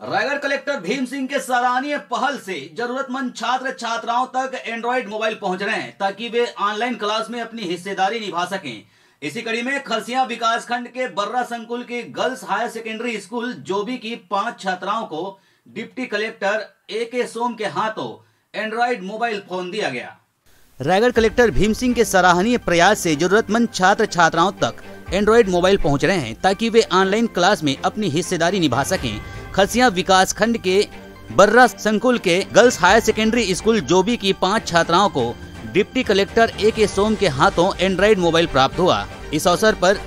Raigarh collector Bhim Singh के सराहनीय पहल से जरूरतमंद छात्र छात्राओं तक एंड्रॉइड मोबाइल पहुँच रहे हैं ताकि वे ऑनलाइन क्लास में अपनी हिस्सेदारी निभा सकें। इसी कड़ी में खरसिया विकास खंड के बर्रा संकुल के girls higher secondary school Jobi की पाँच छात्राओं को डिप्टी कलेक्टर ए के सोम के हाथों एंड्रॉइड मोबाइल फ़ोन दिया गया। रायगढ़ कलेक्टर भीम सिंह के सराहनीय प्रयास से जरूरतमंद छात्र छात्राओं तक एंड्रॉइड मोबाइल पहुँच रहे हैं ताकि वे ऑनलाइन क्लास में अपनी हिस्सेदारी निभा सकें। खरसिया विकास खंड के बर्रा संकुल के girls higher secondary school Jobi की पाँच छात्राओं को डिप्टी कलेक्टर ए के सोम के हाथों एंड्रॉइड मोबाइल प्राप्त हुआ। इस अवसर पर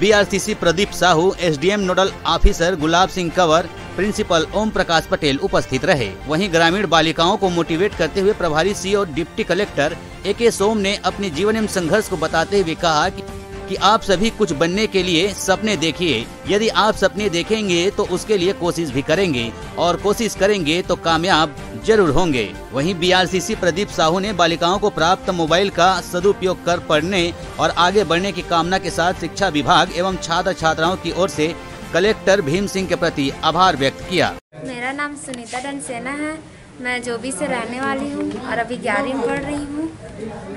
BRCC Pradeep Sahu, SDM nodal officer Gulab Singh Kanwar, principal Om Prakash Patel उपस्थित रहे। वहीं ग्रामीण बालिकाओं को मोटिवेट करते हुए प्रभारी सी और डिप्टी कलेक्टर ए के सोम ने अपने जीवन एवं संघर्ष को बताते हुए कहा कि कि आप सभी कुछ बनने के लिए सपने देखिए। यदि आप सपने देखेंगे तो उसके लिए कोशिश भी करेंगे। और कोशिश करेंगे तो कामयाब ज़रूर होंगे। वहीं बीआरसीसी प्रदीप साहू ने बालिकाओं को प्राप्त मोबाइल का सदुपयोग कर पढ़ने और आगे बढ़ने की कामना के साथ शिक्षा विभाग एवं छात्र छात्राओं की ओर से कलेक्टर भीम सिंह के प्रति आभार व्यक्त किया। मेरा नाम सुनीता डनसेना है। मैं जोबी से रहने वाली हूँ और अभी ग्यारहवीं में पढ़ रही हूँ।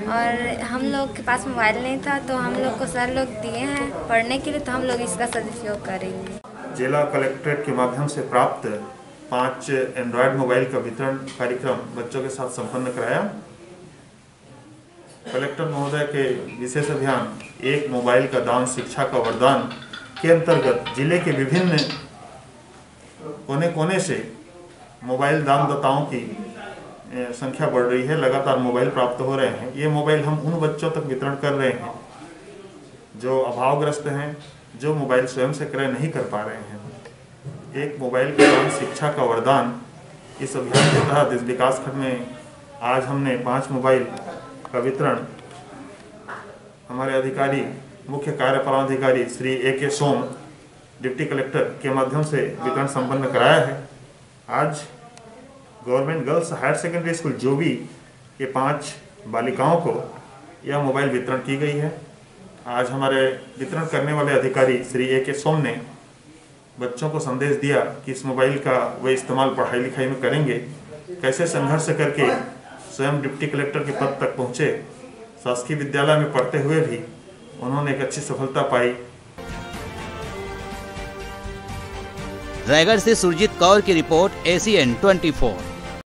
और हम लोग के पास मोबाइल नहीं था तो हम लोग को सर लोग दिए हैं पढ़ने के लिए तो हम लोग इसका सदुपयोग करेंगे। जिला कलेक्ट्रेट के माध्यम से प्राप्त पाँच एंड्रॉयड मोबाइल का वितरण कार्यक्रम बच्चों के साथ संपन्न कराया। कलेक्टर महोदय के विशेष अभियान, एक मोबाइल का दान, शिक्षा का वरदान के अंतर्गत ज़िले के विभिन्न कोने कोने से मोबाइल दानदाताओं की संख्या बढ़ रही है, लगातार मोबाइल प्राप्त हो रहे हैं। ये मोबाइल हम उन बच्चों तक वितरण कर रहे हैं, जो अभावग्रस्त हैं, जो मोबाइल स्वयं से क्रय नहीं कर पा रहे हैं। एक मोबाइल के दान शिक्षा का वरदान इस अभियान के तहत, इस विकास खंड में आज हमने पाँच मोबाइल का वितरण। हमारे अधिकारी, मुख्य अधिकारी श्री ए के सोम, डिप्टी कलेक्टर के माध्यम से वितरण संपन्न कराया है। आज government girls higher secondary school Jobi के पाँच बालिकाओं को यह मोबाइल वितरण की गई है। आज हमारे वितरण करने वाले अधिकारी श्री ए के सोम ने बच्चों को संदेश दिया कि इस मोबाइल का वे इस्तेमाल पढ़ाई लिखाई में करेंगे। कैसे संघर्ष करके स्वयं डिप्टी कलेक्टर के पद तक पहुँचे, शासकीय विद्यालय में पढ़ते हुए भी उन्होंने एक अच्छी सफलता पाई। रायगढ़ से सुरजीत कौर की रिपोर्ट एसीएन 24